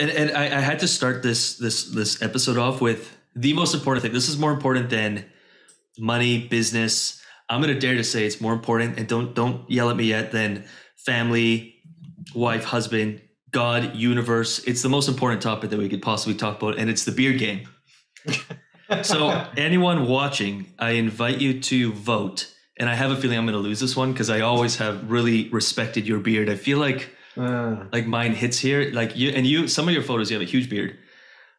And and I, I had to start this this this episode off with the most important thing. This is more important than money, business. I'm gonna dare to say it's more important, and don't don't yell at me yet. Than family, wife, husband, God, universe. It's the most important topic that we could possibly talk about, and it's the beard game. so anyone watching, I invite you to vote. And I have a feeling I'm going to lose this one because I always have really respected your beard. I feel like Uh, like mine hits here. Like you and you, some of your photos, you have a huge beard.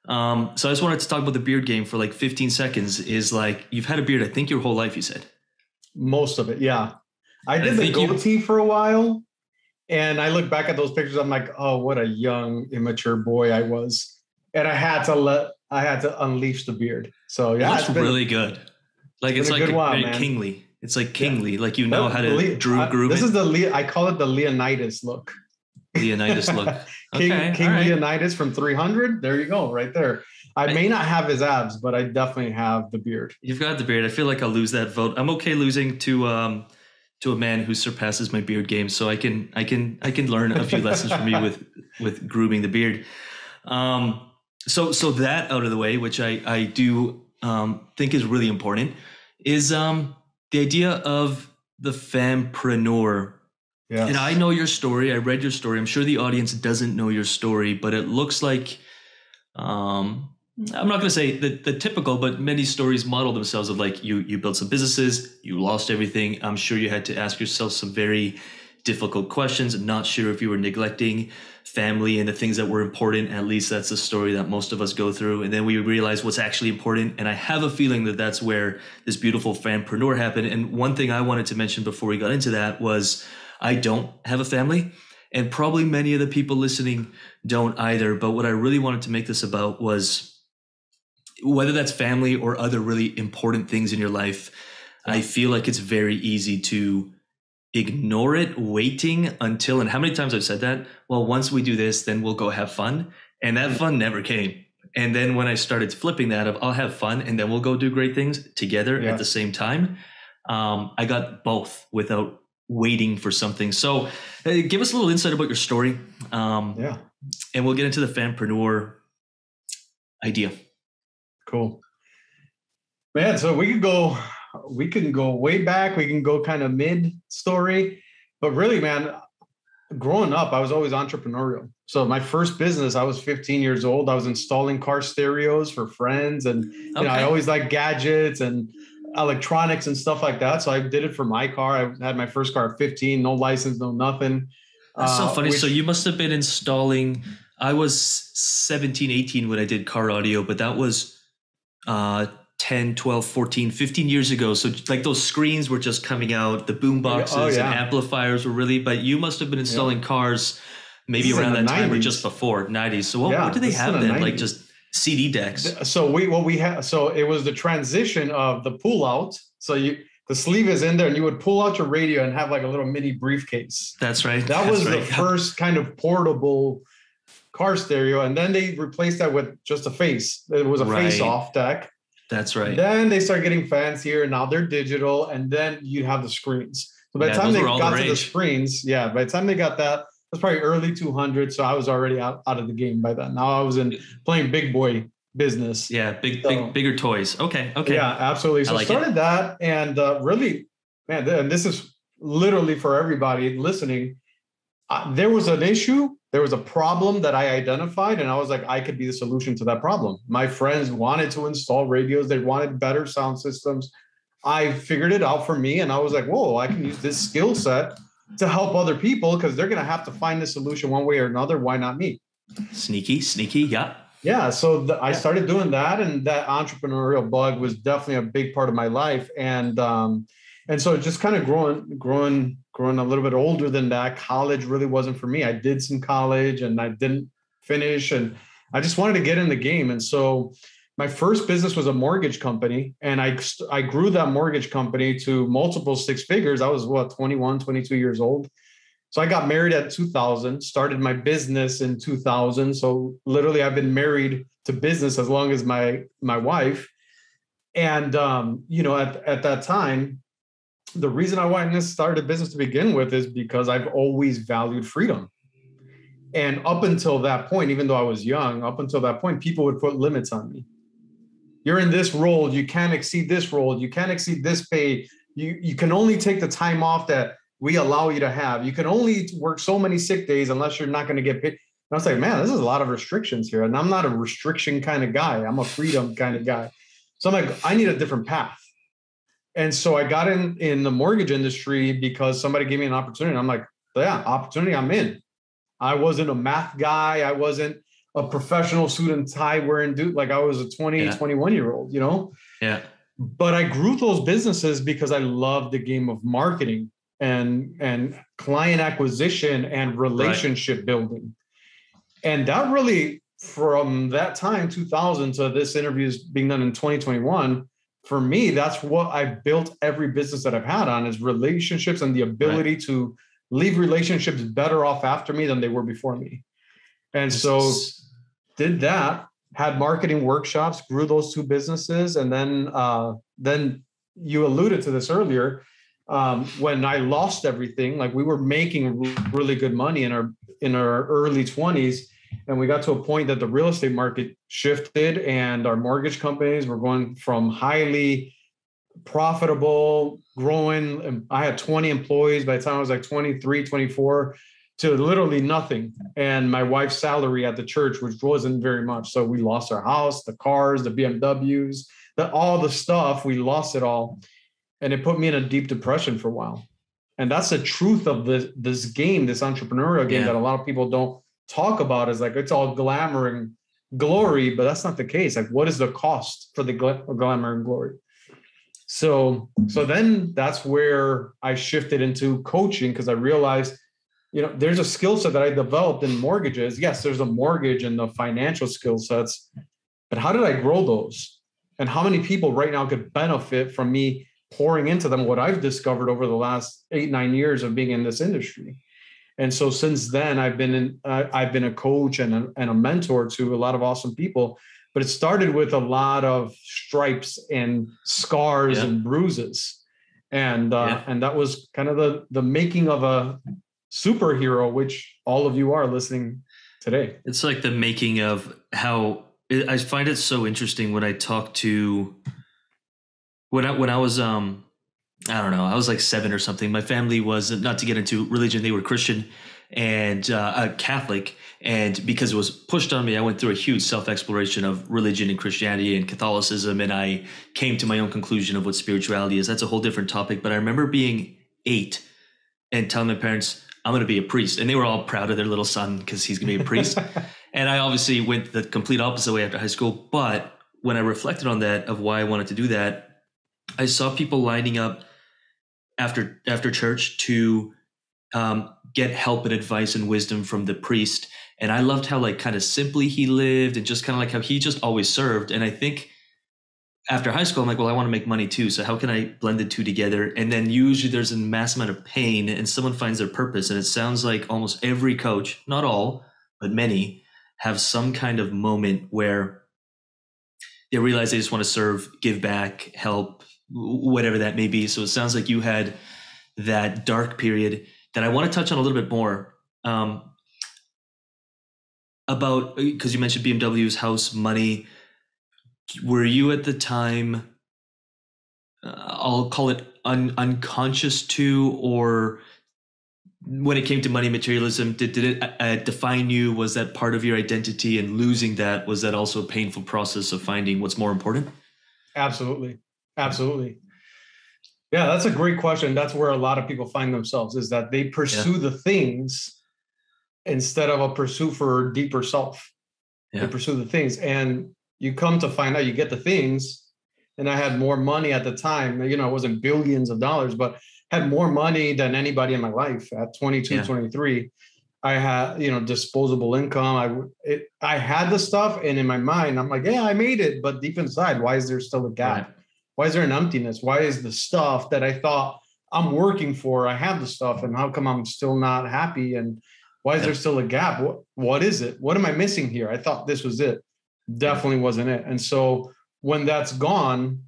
Um, so I just wanted to talk about the beard game for like 15 seconds. Is like you've had a beard, I think your whole life. You said. most of it, yeah. I I did the think you- goatee for a while, and I look back at those pictures. I'm like, oh, what a young, immature boy I was, and I had to let, I had to unleash the beard. So yeah, it's been- really good. Like it's a like a, while, very man. kingly. It's like kingly. Like you know how to Le- drew I- groove This it. is the Le- I call it the Leonidas look. Leonidas look. King, Okay, King right. Leonidas from 300. There you go, right there. I I- may not have his abs, but I definitely have the beard. You've got the beard. I feel like I'll lose that vote. I'm okay losing to um to a man who surpasses my beard game, so I can I can I can learn a few lessons from you with with grooming the beard. Um, so so that out of the way, which I I do um, think is really important, is um the idea of the fampreneur Yeah. and I know your story. I read your story. I'm sure the audience doesn't know your story, but it looks like um I'm not going to say the, the typical, but many stories model themselves of like you you built some businesses, you lost everything. I'm sure you had to ask yourself some very difficult questions. Not sure if you were neglecting family and the things that were important. At least that's the story that most of us go through. And then we realize what's actually important. And I have a feeling that that's where this beautiful fampreneur happened. And one thing I wanted to mention before we got into that was I don't have a family. And probably many of the people listening don't either. But what I really wanted to make this about was whether that's family or other really important things in your life, I feel like it's very easy to ignore it, waiting until, and how many times I've said that? Well, once we do this, then we'll go have fun. And that fun never came. And then when I started flipping that of I'll have fun and then we'll go do great things together Yeah. at the same time, um, I got both without waiting for something. So uh, give us a little insight about your story. Um, yeah. and we'll get into the fampreneur idea. Cool. Man, so we could go we can go way back, we can go kind of mid story, but really man, growing up I was always entrepreneurial. So my first business, I was 15 years old. I was installing car stereos for friends and you know, I always like gadgets and electronics and stuff like that. So I did it for my car. I had my first car at 15, no license, no nothing. That's so Uh, funny. so you must have been installing. I was 17, 18 when I did car audio, but that was uh, 10, 12, 14, 15 years ago. So like those screens were just coming out, the boom boxes Oh, yeah. and amplifiers were really, but you must have been installing cars maybe This around that time or just before 90s. So what, Yeah, what do they this is in have the then? Like just CD decks. So we what we had so it was the transition of the pull out. So you the sleeve is in there and you would pull out your radio and have like a little mini briefcase. That's right. That That's was right. the first kind of portable car stereo. And then they replaced that with just a face. It was a Right. face off deck. That's right. Then they start getting fancier. Now they're digital, and then you have the screens. So by the Yeah, time they all the got to the screens, yeah, by the time they got that, was probably early 200. So I was already out, out of the game by then. Now I was in playing big boy business. yeah, big, So- big, bigger toys. Okay, okay. Yeah, absolutely. So I like started that, and uh, really, man, and this is literally for everybody listening. Uh, there was an issue, there was a problem that I identified, and I was like, I could be the solution to that problem. My friends wanted to install radios, they wanted better sound systems. I figured it out for me, and I was like, whoa, I can use this skill set to help other people because they're going to have to find the solution one way or another. Why not me? Sneaky, sneaky. Yeah. Yeah, so the, I started doing that, and that entrepreneurial bug was definitely a big part of my life, and um, and so just kind of growing, growing, growing a little bit older than that. College really wasn't for me. I did some college, and I didn't finish, and I just wanted to get in the game, and so my first business was a mortgage company, and I I grew that mortgage company to multiple six figures. I was what 21, 22 years old. So I got married at 2000, started my business in 2000. So literally I've been married to business as long as my my wife. And um, you know, at, at that time, the reason I wanted to start a business to begin with is because I've always valued freedom. And up until that point, even though I was young, up until that point, people would put limits on me. You're in this role, you can't exceed this role, you can't exceed this pay. You you can only take the time off that we allow you to have. You can only work so many sick days unless you're not going to get paid. And I was like, man, this is a lot of restrictions here. And I'm not a restriction kind of guy. I'm a freedom kind of guy. So I'm like, I need a different path. And so I got in in the mortgage industry because somebody gave me an opportunity. I'm like, yeah, opportunity, I'm in. I wasn't a math guy. I wasn't a professional suit and tie wearing dude. Like I was a 20, yeah. 21 year old, you know? Yeah. But I grew those businesses because I loved the game of marketing and and client acquisition and relationship right. building. And that really from that time 2000 to this interview is being done in 2021 for me that's what i built every business that i've had on is relationships and the ability right. to leave relationships better off after me than they were before me and so did that had marketing workshops grew those two businesses and then uh, then you alluded to this earlier um, when i lost everything like we were making really good money in our in our early 20s and we got to a point that the real estate market shifted and our mortgage companies were going from highly profitable growing i had 20 employees by the time i was like 23 24 to literally nothing and my wife's salary at the church which wasn't very much so we lost our house the cars the bmws the, all the stuff we lost it all and it put me in a deep depression for a while and that's the truth of this this game this entrepreneurial game yeah. that a lot of people don't talk about is like it's all glamour and glory, but that's not the case. Like, what is the cost for the glamour and glory? So, so then that's where I shifted into coaching because I realized, you know, there's a skill set that I developed in mortgages. Yes, there's a mortgage and the financial skill sets, but how did I grow those? And how many people right now could benefit from me pouring into them what I've discovered over the last eight, nine years of being in this industry? and so since then i've been in, uh, i've been a coach and a, and a mentor to a lot of awesome people but it started with a lot of stripes and scars yeah. and bruises and uh, yeah. and that was kind of the the making of a superhero which all of you are listening today it's like the making of how i find it so interesting when i talk to when i when i was um I don't know. I was like seven or something. My family was not to get into religion; they were Christian and uh, a Catholic. And because it was pushed on me, I went through a huge self exploration of religion and Christianity and Catholicism, and I came to my own conclusion of what spirituality is. That's a whole different topic. But I remember being eight and telling my parents, "I'm going to be a priest," and they were all proud of their little son because he's going to be a priest. and I obviously went the complete opposite way after high school. But when I reflected on that of why I wanted to do that, I saw people lining up after after church to um, get help and advice and wisdom from the priest. And I loved how like kind of simply he lived and just kind of like how he just always served. And I think after high school, I'm like, well, I want to make money too. So how can I blend the two together? And then usually there's a mass amount of pain and someone finds their purpose. And it sounds like almost every coach, not all, but many, have some kind of moment where they realize they just want to serve, give back, help, whatever that may be. So it sounds like you had that dark period that I want to touch on a little bit more um, about because you mentioned BMW's house money. Were you at the time? Uh, I'll call it un- unconscious to, or when it came to money materialism, did did it uh, define you? Was that part of your identity? And losing that was that also a painful process of finding what's more important? Absolutely, absolutely. Yeah, that's a great question. That's where a lot of people find themselves is that they pursue yeah. the things instead of a pursuit for deeper self. Yeah. They pursue the things. And you come to find out you get the things. And I had more money at the time. You know, it wasn't billions of dollars, but had more money than anybody in my life at 22, yeah. 23. I had, you know, disposable income. I it, I had the stuff, and in my mind, I'm like, yeah, I made it. But deep inside, why is there still a gap? Right. Why is there an emptiness? Why is the stuff that I thought I'm working for, I have the stuff, and how come I'm still not happy? And why is there still a gap? What, what is it? What am I missing here? I thought this was it. Definitely wasn't it. And so when that's gone,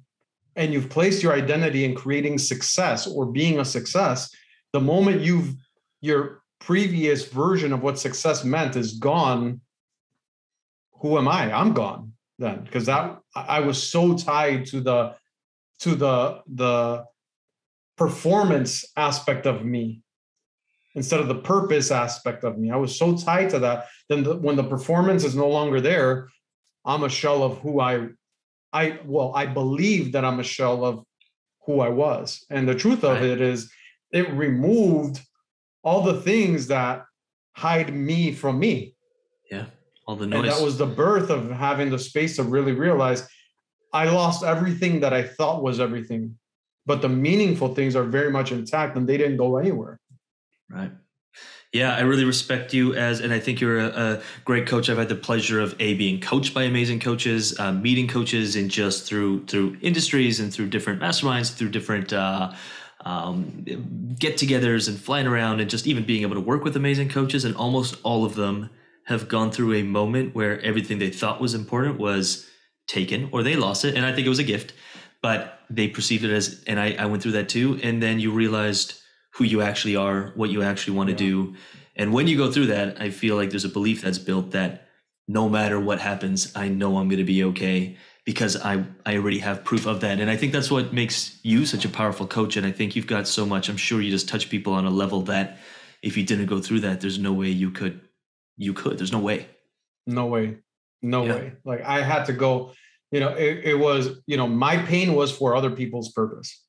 and you've placed your identity in creating success or being a success, the moment you've you're previous version of what success meant is gone, who am I? I'm gone then because that I was so tied to the to the the performance aspect of me instead of the purpose aspect of me. I was so tied to that. Then the, when the performance is no longer there, I'm a shell of who I I well, I believe that I'm a shell of who I was. And the truth of right. it is it removed all the things that hide me from me. Yeah. All the noise. And that was the birth of having the space to really realize I lost everything that I thought was everything. But the meaningful things are very much intact and they didn't go anywhere. Right. Yeah, I really respect you as, and I think you're a, a, great coach. I've had the pleasure of a being coached by amazing coaches, uh, meeting coaches, and just through through industries and through different masterminds, through different uh, um, get-togethers, and flying around, and just even being able to work with amazing coaches. And almost all of them have gone through a moment where everything they thought was important was taken, or they lost it. And I think it was a gift, but they perceived it as, and I, I went through that too. And then you realized who you actually are, what you actually want to yeah. do. And when you go through that, I feel like there's a belief that's built that no matter what happens, I know I'm going to be okay because I I already have proof of that. And I think that's what makes you such a powerful coach. And I think you've got so much. I'm sure you just touch people on a level that if you didn't go through that, there's no way you could you could. There's no way. No way. No yeah. way. Like I had to go, you know, it, it was, you know, my pain was for other people's purpose.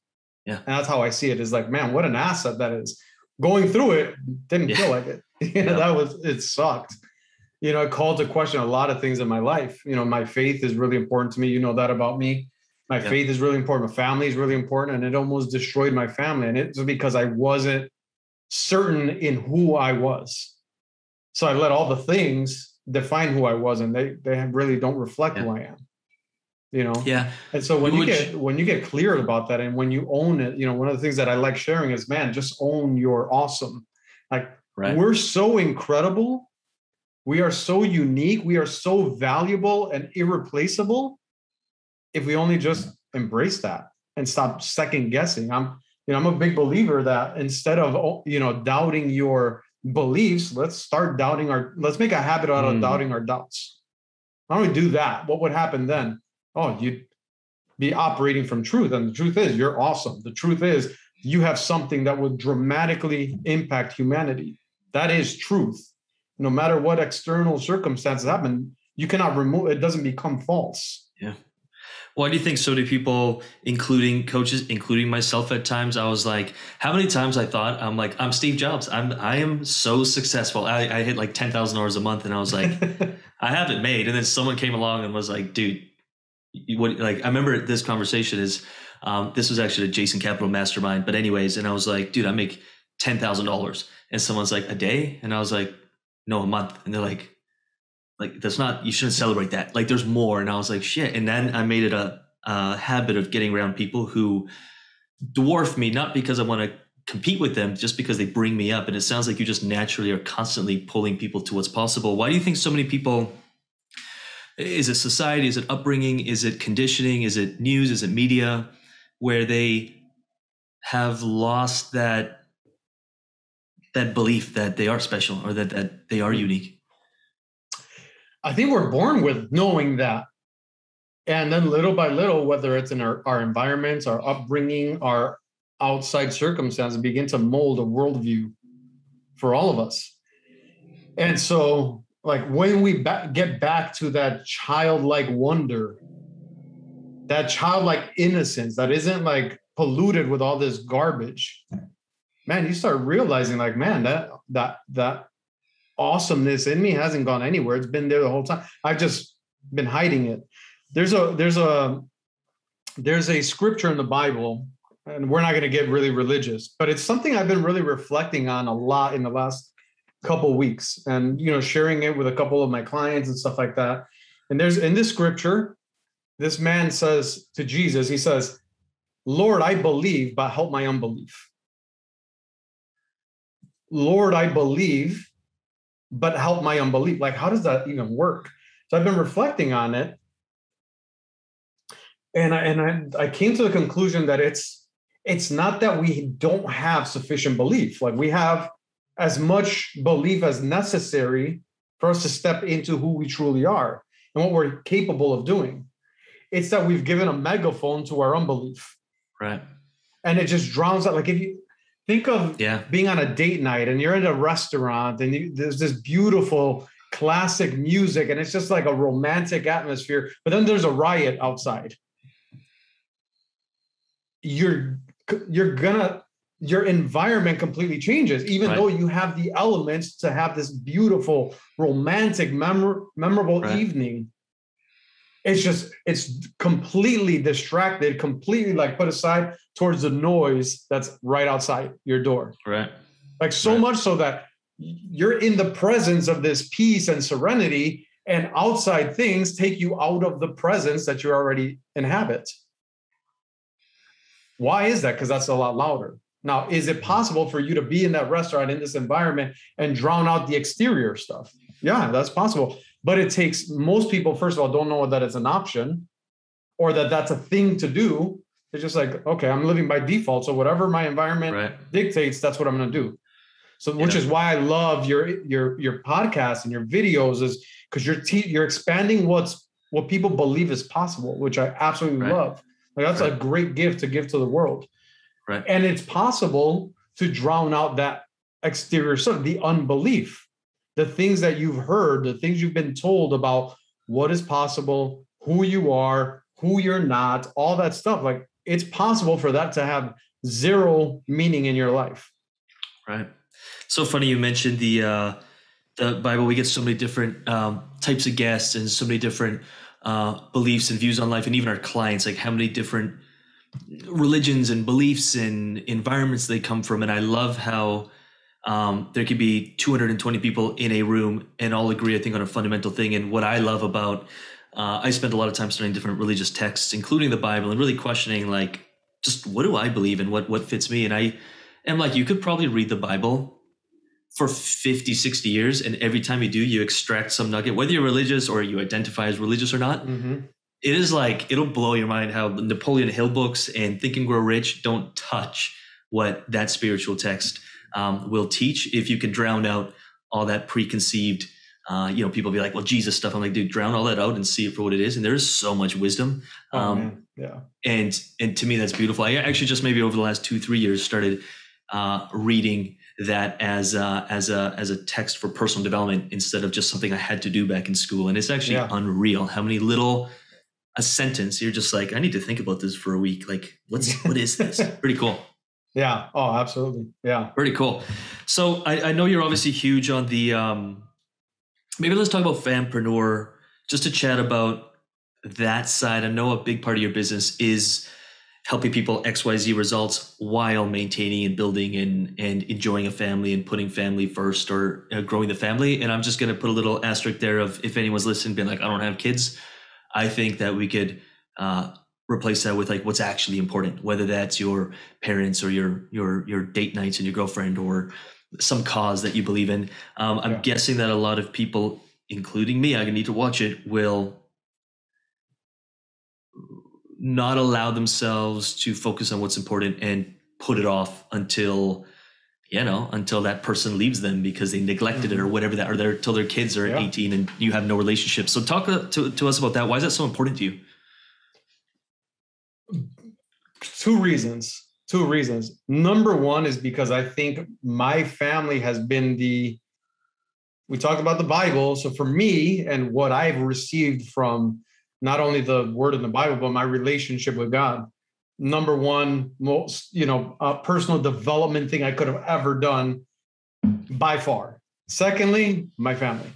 Yeah. And that's how I see it is like, man, what an asset that is. Going through it didn't yeah. feel like it. you know, yeah. that was it sucked. You know, it called to question a lot of things in my life. You know, my faith is really important to me. You know that about me. My yeah. faith is really important. My family is really important. And it almost destroyed my family. And it was because I wasn't certain in who I was. So I let all the things define who I was, and they they really don't reflect who I am you know? Yeah. And so when you get when you get clear about that and when you own it you know one of the things that i like sharing is man just own your awesome. Like right. we're so incredible. We are so unique. We are so valuable and irreplaceable if we only just embrace that and stop second guessing. I'm you know i'm a big believer that instead of oh, you know doubting your beliefs let's start doubting our let's make a habit out of mm. doubting our doubts. How do we do that? What would happen then oh, you'd be operating from truth. And the truth is, you're awesome. The truth is, you have something that would dramatically impact humanity. That is truth. No matter what external circumstances happen, you cannot remove it, doesn't become false. Yeah. Why do you think so many people, including coaches, including myself at times, I was like, how many times I thought I'm like, I'm Steve Jobs. I'm I am so successful. I, I hit like ten thousand dollars a month and I was like, I haven't made. And then someone came along and was like, dude, what like I remember this conversation is um, this was actually a Jason Capital mastermind, but anyways, and I was like, dude, I make ten thousand dollars, and someone's like, a day, and I was like, no, a month, and they're like, like that's not you shouldn't celebrate that. Like there's more, and I was like, shit, and then I made it a, a habit of getting around people who dwarf me, not because I want to compete with them, just because they bring me up, and it sounds like you just naturally are constantly pulling people to what's possible. Why do you think so many people? Is it society? Is it upbringing? Is it conditioning? Is it news? Is it media? Where they have lost that that belief that they are special or that that they are unique. I think we're born with knowing that. And then little by little whether it's in our, our environments our upbringing our outside circumstances begin to mold a worldview for all of us. And so like when we ba- get back to that childlike wonder that childlike innocence that isn't like polluted with all this garbage man you start realizing like man that that that awesomeness in me hasn't gone anywhere. It's been there the whole time. I've just been hiding it. There's a there's a there's a scripture in the bible and we're not going to get really religious but it's something i've been really reflecting on a lot in the last couple weeks and you know sharing it with a couple of my clients and stuff like that. And there's in this scripture this man says to jesus he says lord i believe but help my unbelief. Lord i believe but help my unbelief. Like how does that even work? So i've been reflecting on it. And i and i, I came to the conclusion that it's it's not that we don't have sufficient belief. Like we have as much belief as necessary for us to step into who we truly are and what we're capable of doing. It's that we've given a megaphone to our unbelief. Right. And it just drowns out. Like if you think of Yeah. being on a date night and you're in a restaurant and you, there's this beautiful classic music and it's just like a romantic atmosphere, but then there's a riot outside. You're you're gonna your environment completely changes, even Right. though you have the elements to have this beautiful, romantic, memor- memorable Right. evening. It's just it's completely distracted, completely like put aside towards the noise that's right outside your door. Right. Like so Right. much so that you're in the presence of this peace and serenity, and outside things take you out of the presence that you already inhabit. Why is that? Because that's a lot louder. Now, is it possible for you to be in that restaurant in this environment and drown out the exterior stuff? Yeah, that's possible. But it takes most people, first of all, don't know that it's an option or that that's a thing to do. They're just like, okay, I'm living by default. So whatever my environment Right. dictates, that's what I'm going to do. So, which Yeah. is why I love your your your podcast and your videos, is because you're te- you're expanding what's what people believe is possible, which I absolutely Right. love. Like that's a great gift to give to the world. Right. And it's possible to drown out that exterior stuff, the unbelief, the things that you've heard, the things you've been told about what is possible, who you are, who you're not, all that stuff. Like it's possible for that to have zero meaning in your life. Right. So funny you mentioned the uh, the Bible. We get so many different um, types of guests and so many different uh, beliefs and views on life, and even our clients, like how many different religions and beliefs and environments they come from. And I love how um, there could be 220 people in a room and all agree, I think, on a fundamental thing. And what I love about uh, I spent a lot of time studying different religious texts, including the Bible, and really questioning like just what do I believe and what what fits me. And I am like, you could probably read the Bible for 50, 60 years, and every time you do, you extract some nugget, whether you're religious or you identify as religious or not. It is like it'll blow your mind how the Napoleon Hill books and Think and Grow Rich don't touch what that spiritual text um, will teach if you can drown out all that preconceived uh, you know, people be like, well, Jesus stuff. I'm like, dude, drown all that out and see it for what it is. And there is so much wisdom. Oh, Um. Yeah. and and to me, that's beautiful. I actually just maybe over the last two, three years started uh, reading that as a, as a as a text for personal development instead of just something I had to do back in school. And it's actually Yeah. unreal how many little a sentence you're just like, I need to think about this for a week. Like, what's what is this? Pretty cool. Yeah. Oh, absolutely. Yeah. Pretty cool. So I, I know you're obviously huge on the. Um, maybe let's talk about fampreneur just to chat about that side. I know a big part of your business is helping people X Y Z results while maintaining and building and and enjoying a family and putting family first or uh, growing the family. And I'm just going to put a little asterisk there of if anyone's listening, being like, I don't have kids. I think that we could. Uh, replace that with like what's actually important whether that's your parents or your your your date nights and your girlfriend or some cause that you believe in um, i'm Yeah. guessing that a lot of people including me i need to watch it will not allow themselves to focus on what's important and put it off until you know until that person leaves them because they neglected it or whatever that or they're till their kids are Yeah. 18 and you have no relationship. So talk uh, to, to us about that. Why is that so important to you? Two reasons. Two reasons. Number one is because i think my family has been the we talked about the bible. So for me and what i've received from not only the word in the bible but my relationship with god number one most you know uh, personal development thing i could have ever done by far. Secondly my family.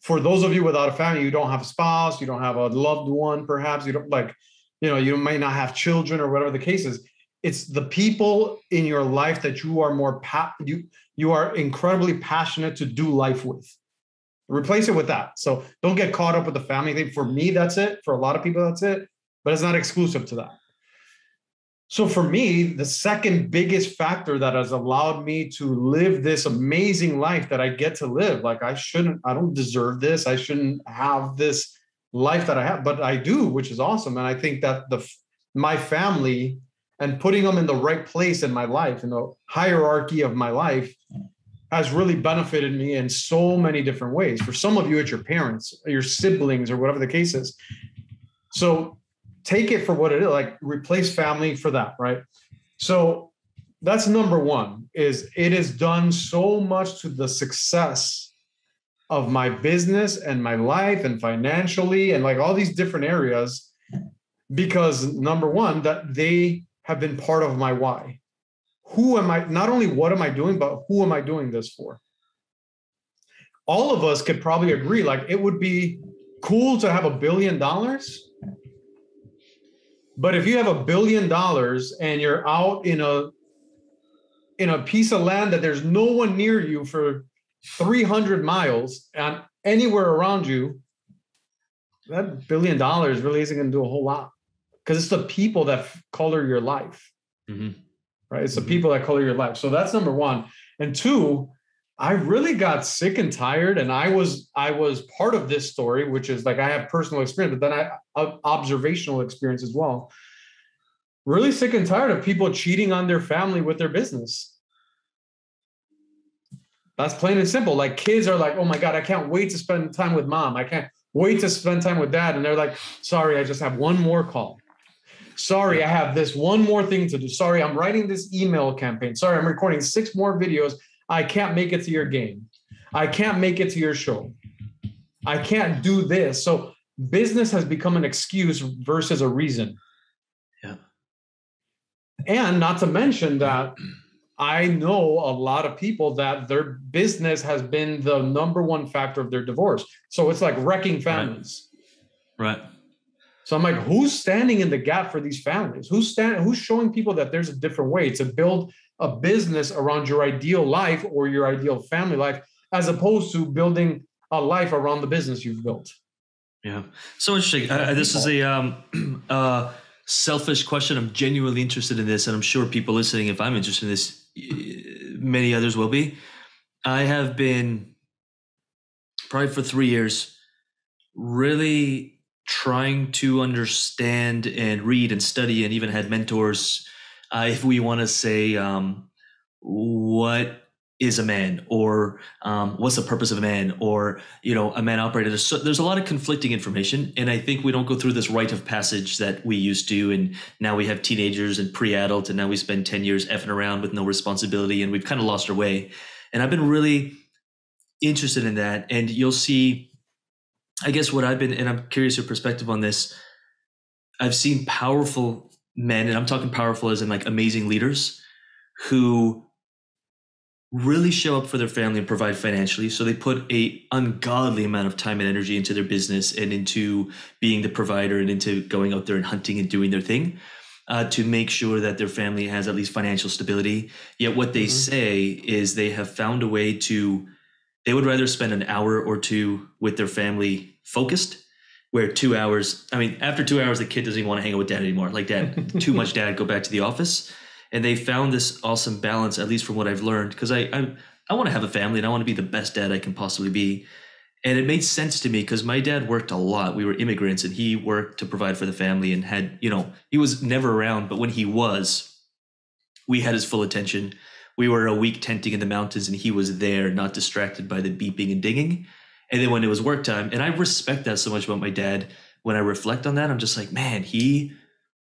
For those of you without a family you don't have a spouse you don't have a loved one perhaps you don't like you know you might not have children or whatever the case is. It's the people in your life that you are more pa- you you are incredibly passionate to do life with. Replace it with that. So don't get caught up with the family thing. For me that's it. For a lot of people that's it but it's not exclusive to that so for me the second biggest factor that has allowed me to live this amazing life that i get to live like i shouldn't i don't deserve this i shouldn't have this life that I have, but I do, which is awesome. And I think that the my family and putting them in the right place in my life, in the hierarchy of my life, has really benefited me in so many different ways. For some of you, it's your parents, your siblings, or whatever the case is. So take it for what it is, like replace family for that, right? So that's number one is it has done so much to the success of my business and my life and financially and like all these different areas because number one that they have been part of my why who am i not only what am i doing but who am i doing this for all of us could probably agree like it would be cool to have a billion dollars but if you have a billion dollars and you're out in a in a piece of land that there's no one near you for 300 miles and anywhere around you, that billion dollars really isn't going to do a whole lot because it's the people that color your life. Mm-hmm. Right. It's the mm-hmm. people that color your life. So that's number one. And two, I really got sick and tired, and I was I was part of this story, which is like I have personal experience, but then I uh, observational experience as well. Really sick and tired of people cheating on their family with their business. That's plain and simple. Like kids are like, oh my God, I can't wait to spend time with mom. I can't wait to spend time with dad. And they're like, sorry, I just have one more call. Sorry, I have this one more thing to do. Sorry, I'm writing this email campaign. Sorry, I'm recording six more videos. I can't make it to your game. I can't make it to your show. I can't do this. So business has become an excuse versus a reason. Yeah. And not to mention that I know a lot of people that their business has been the number one factor of their divorce. So it's like wrecking families. Right. right. So I'm like, who's standing in the gap for these families? Who's stand who's showing people that there's a different way to build a business around your ideal life or your ideal family life, as opposed to building a life around the business you've built? Yeah. So interesting. Uh, this is a um uh selfish question. I'm genuinely interested in this, and I'm sure people listening, if I'm interested in this, many others will be. I have been probably for three years really trying to understand and read and study and even had mentors uh, if we want to say um, what is a man or um, what's the purpose of a man or you know a man operator there's, so, there's a lot of conflicting information and i think we don't go through this rite of passage that we used to and now we have teenagers and pre-adult and now we spend 10 years effing around with no responsibility and we've kind of lost our way. And i've been really interested in that and you'll see i guess what i've been and i'm curious your perspective on this i've seen powerful men and i'm talking powerful as in like amazing leaders who really show up for their family and provide financially so they put a ungodly amount of time and energy into their business and into being the provider and into going out there and hunting and doing their thing uh, to make sure that their family has at least financial stability yet what they mm-hmm. say is they have found a way to they would rather spend an hour or two with their family focused where two hours i mean after two hours the kid doesn't even want to hang out with dad anymore. Like dad too much dad go back to the office. And they found this awesome balance at least from what i've learned because i i, I want to have a family and i want to be the best dad i can possibly be. And it made sense to me because my dad worked a lot. We were immigrants and he worked to provide for the family and had you know he was never around but when he was we had his full attention. We were a week tenting in the mountains and he was there not distracted by the beeping and dinging and then when it was work time and i respect that so much about my dad when i reflect on that i'm just like man he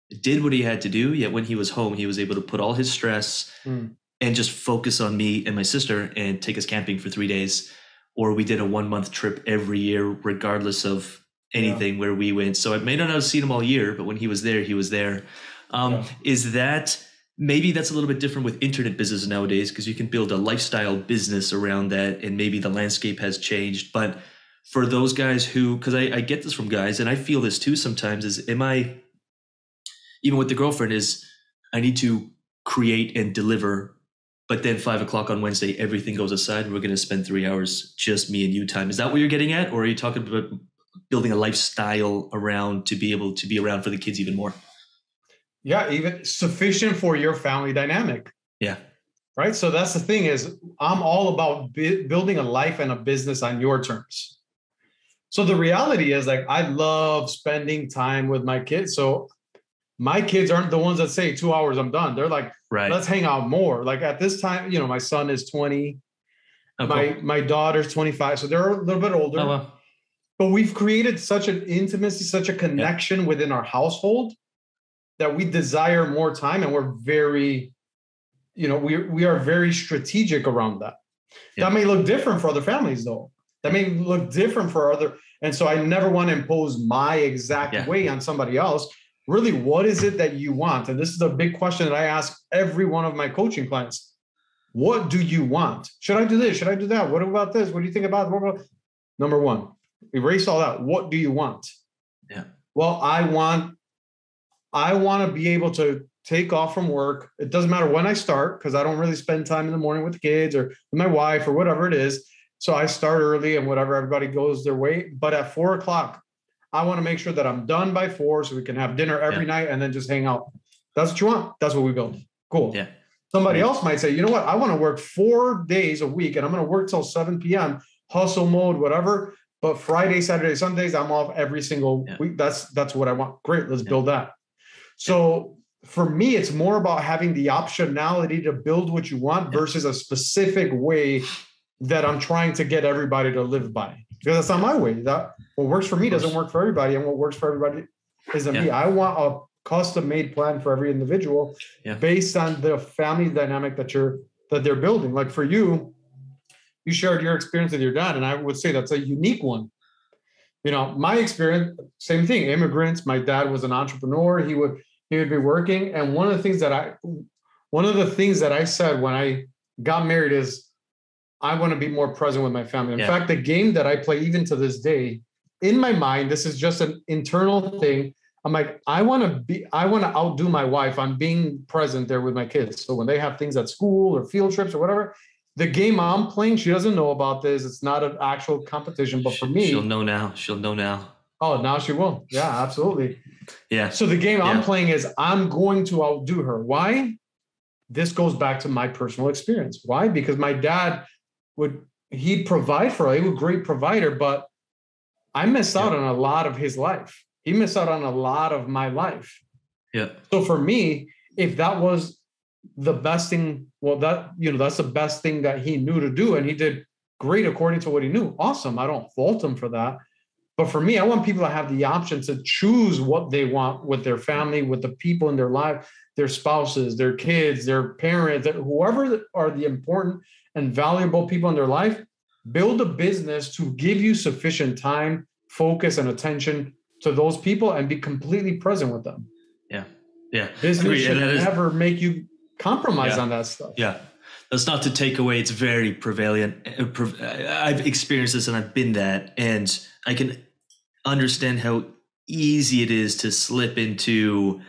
did what he had to do. Yet when he was home, he was able to put all his stress mm. and just focus on me and my sister and take us camping for three days. Or we did a one month trip every year, regardless of anything yeah. where we went. So I may not have seen him all year, but when he was there, he was there. Um, yeah. Is that maybe that's a little bit different with internet business nowadays because you can build a lifestyle business around that and maybe the landscape has changed. But for those guys who, because I, I get this from guys and I feel this too sometimes, is am I even with the girlfriend is I need to create and deliver. But then five o'clock on Wednesday, everything goes aside, and we're going to spend three hours just me and you time. Is that what you're getting at, or are you talking about building a lifestyle around to be able to be around for the kids even more? Yeah, even sufficient for your family dynamic. Yeah. Right. So that's the thing is I'm all about building a life and a business on your terms. So the reality is like I love spending time with my kids. So my kids aren't the ones that say two hours I'm done. They're like, right. let's hang out more. Like at this time, you know, my son is 20, Oh, my cool. my daughter's 25, so they're a little bit older. Oh, well. But we've created such an intimacy, such a connection within our household that we desire more time, and we're very, you know, we we are very strategic around that. Yeah. That may look different for other families, though. That may look different for other, and so I never want to impose my exact Yeah. way on somebody else. Really, what is it that you want? And this is a big question that I ask every one of my coaching clients. What do you want? Should I do this? Should I do that? What about this? What do you think about? Number one, erase all that. What do you want? Yeah. Well, I want, I want to be able to take off from work. It doesn't matter when I start because I don't really spend time in the morning with the kids or with my wife or whatever it is. So I start early and whatever everybody goes their way. But at four o'clock, I want to make sure that I'm done by four so we can have dinner every night and then just hang out. That's what you want. That's what we build. Cool. Yeah. Somebody else might say, you know what? I want to work four days a week and I'm going to work till 7 p.m. hustle mode, whatever. But Friday, Saturday, Sundays, I'm off every single Yeah. week. That's that's what I want. Great, let's Yeah. build that. So for me, it's more about having the optionality to build what you want versus a specific way that I'm trying to get everybody to live by. Because that's not my way. That what works for me doesn't work for everybody, and what works for everybody isn't me. I want a custom-made plan for every individual Yeah. based on the family dynamic that you're that they're building. Like for you, you shared your experience with your dad, and I would say that's a unique one. You know, my experience, same thing. Immigrants. My dad was an entrepreneur. He would he would be working, and one of the things that I, one of the things that I said when I got married is, I want to be more present with my family. In Yeah. fact, the game that I play even to this day, in my mind, this is just an internal thing. I'm like, I want to be, I want to outdo my wife on being present there with my kids. So when they have things at school or field trips or whatever, the game I'm playing, she doesn't know about this. It's not an actual competition. But for me, she'll know now. She'll know now. Oh, now she will. Yeah, absolutely. Yeah. So the game I'm playing is I'm going to outdo her. Why? This goes back to my personal experience. Why? Because my dad would he'd provide for her. He was a great provider, but I missed out Yeah. on a lot of his life. He missed out on a lot of my life. Yeah. So for me, if that was the best thing, well, that you know, that's the best thing that he knew to do, and he did great according to what he knew. Awesome. I don't fault him for that. But for me, I want people to have the option to choose what they want with their family, with the people in their life, their spouses, their kids, their parents, whoever are the important and valuable people in their life. Build a business to give you sufficient time, focus, and attention to those people and be completely present with them. Yeah. Yeah. Business Agreed, should and that is- never make you compromise Yeah. on that stuff. Yeah. That's not to take away. It's very prevalent. uh, I've experienced this and I've been that. And I can understand how easy it is to slip into,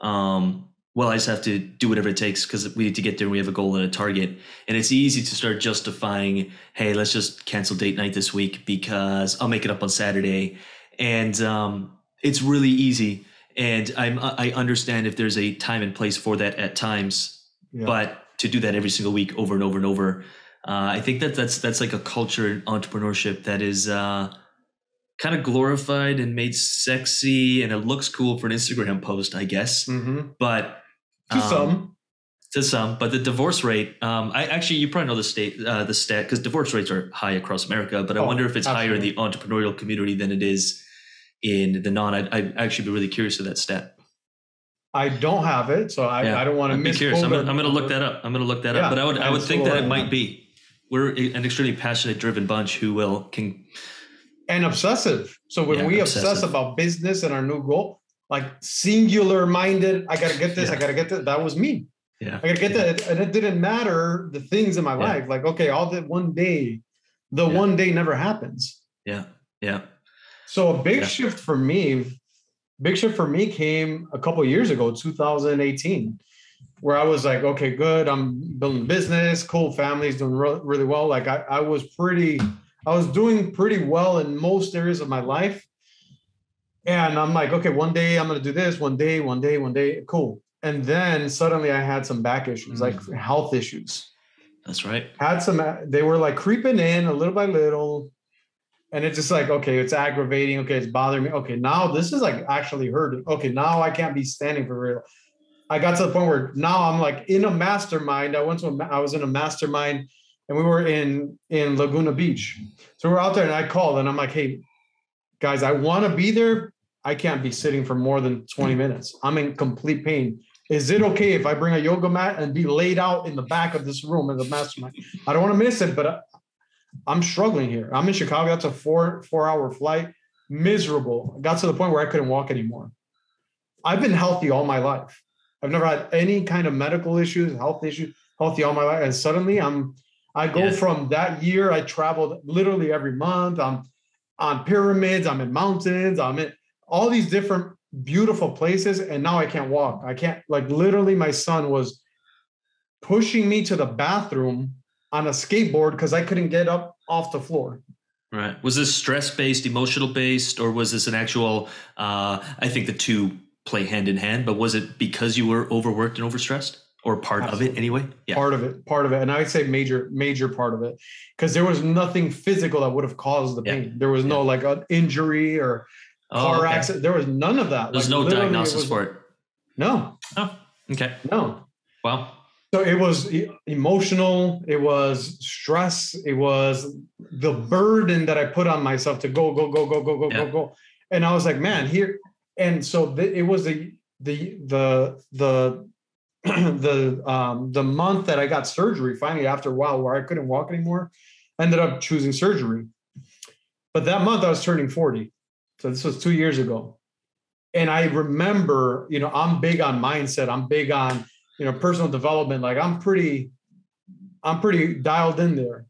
um, well, I just have to do whatever it takes because we need to get there and we have a goal and a target. And it's easy to start justifying, hey, let's just cancel date night this week because I'll make it up on Saturday. And um, it's really easy. And I'm, I understand if there's a time and place for that at times Yeah. but to do that every single week over and over and over uh, i think that that's that's like a culture in entrepreneurship that is uh, kind of glorified and made sexy and it looks cool for an instagram post i guess Mhm. but To um, some, to some but the divorce rate um, i actually you probably know the state uh, the stat because divorce rates are high across america but i Oh, wonder if it's higher in the entrepreneurial community than it is in the non i'd, I'd actually be really curious of that stat I don't have it, so I, Yeah. I don't want to be miss. curious. I'm gonna, I'm gonna look that up. I'm gonna look that Yeah, up. But I would I would think that it might be. We're an extremely passionate, driven bunch who will can. And obsessive. So when Yeah, we obsess about business and our new goal, like singular minded, I gotta get this, I gotta get that. That was me. Yeah, I gotta get yeah. that, and it didn't matter the things in my Yeah. life. Like okay, all that one day, the Yeah. one day never happens. Yeah, yeah, So a big Yeah. shift for me, big shift for me came a couple of years ago, 2018, where I was like, okay, good. I'm building business, cool family's doing re- really well. Like I, I was pretty, I was doing pretty well in most areas of my life. And I'm like, okay, one day I'm gonna do this, one day, one day, one day, cool. And then suddenly I had some back issues, like mm. health issues. That's right. had some they were like creeping in a little by little. And it's just like okay it's aggravating okay it's bothering me. Okay now this is like actually hurting. Okay now i can't be standing for real. I got to the point where now i'm like in a mastermind. I went to a, i was in a mastermind and we were in in laguna beach so we're out there and i called and i'm like hey guys i want to be there i can't be sitting for more than 20 minutes i'm in complete pain is it okay if i bring a yoga mat and be laid out in the back of this room in the mastermind i don't want to miss it but I'm struggling here. I'm in Chicago. That's a four four hour flight. Miserable. I got to the point where I couldn't walk anymore. I've been healthy all my life. I've never had any kind of medical issues, health issues, healthy all my life. And suddenly I'm I go yeah. from that year, I traveled literally every month. I'm on pyramids, I'm in mountains, I'm in all these different beautiful places. And now I can't walk. I can't like literally my son was pushing me to the bathroom on a skateboard because I couldn't get up off the floor. Right. Was this stress based, emotional based, or was this an actual? Uh, I think the two play hand in hand, but was it because you were overworked and overstressed? Or part Absolutely. of it anyway. Yeah. Part of it, part of it, and I'd say major, major part of it, because there was nothing physical that would have caused the pain. Yeah. There was no like an injury or oh, car okay. accident. There was none of that. There's like, no diagnosis it was, for it. No. Oh, okay. No. Well, so it was emotional it was stress it was the burden that i put on myself to go go go go go go yeah. go go and i was like man here and so it was the the the the the um the month that i got surgery finally after a while where i couldn't walk anymore ended up choosing surgery. But that month i was turning 40 so this was two years ago. And i remember you know i'm big on mindset. I'm big on you know personal development. Like i'm pretty i'm pretty dialed in there.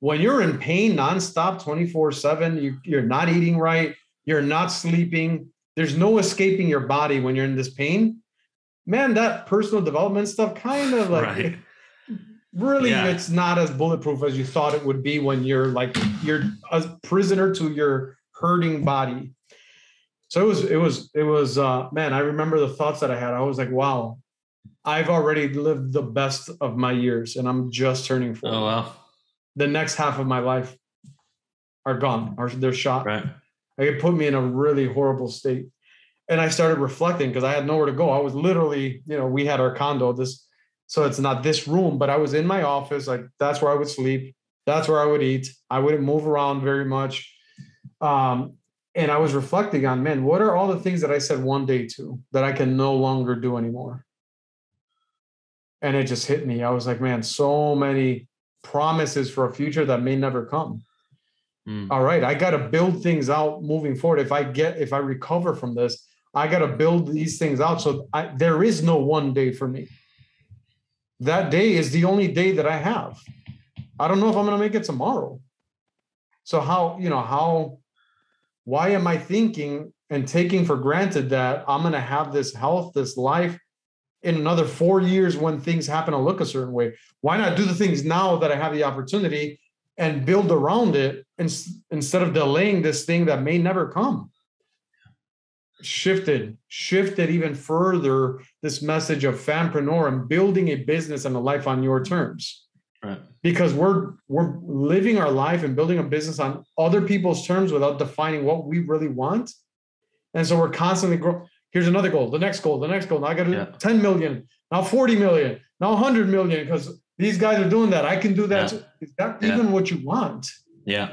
When you're in pain nonstop 24 7 you, you're not eating right. You're not sleeping. There's no escaping your body when you're in this pain man that personal development stuff kind of like right. really yeah. it's not as bulletproof as you thought it would be when you're like you're a prisoner to your hurting body so it was it was it was uh man i remember the thoughts that i had i was like wow I've already lived the best of my years and I'm just turning 40. Oh, wow. The next half of my life are gone, are they're shot. Right. It put me in a really horrible state. And I started reflecting because I had nowhere to go. I was literally, you know, we had our condo, this, so it's not this room, but I was in my office. Like that's where I would sleep. That's where I would eat. I wouldn't move around very much. Um, and I was reflecting on, man, what are all the things that I said one day to that I can no longer do anymore? and it just hit me. I was like, man, so many promises for a future that may never come. Mm. All right, I got to build things out moving forward. If I get, if I recover from this, I got to build these things out. So I, there is no one day for me. That day is the only day that I have. I don't know if I'm going to make it tomorrow. So how, you know, how, why am I thinking and taking for granted that I'm going to have this health, this life, in another four years when things happen to look a certain way? Why not do the things now that I have the opportunity and build around it instead of delaying this thing that may never come? Shifted, shifted even further this message of fampreneur and building a business and a life on your terms. Right. Because we're we're living our life and building a business on other people's terms without defining what we really want. And so we're constantly growing here's another goal, the next goal, the next goal. Now I got yeah. 10 million, now 40 million, now 100 million, because these guys are doing that. I can do that. Yeah. Is that yeah. even what you want? Yeah.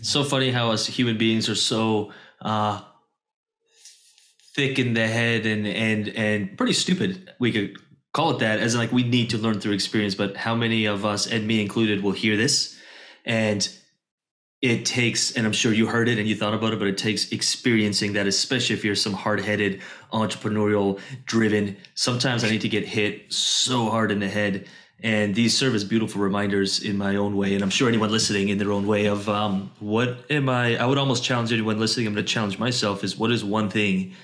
It's so funny how us human beings are so uh, thick in the head and and and pretty stupid. We could call it that, as like we need to learn through experience. But how many of us, and me included, will hear this and it takes, and I'm sure you heard it and you thought about it, but it takes experiencing that, especially if you're some hard headed, entrepreneurial driven. Sometimes I need to get hit so hard in the head. And these serve as beautiful reminders in my own way. And I'm sure anyone listening in their own way of um, what am I? I would almost challenge anyone listening. I'm going to challenge myself is what is one thing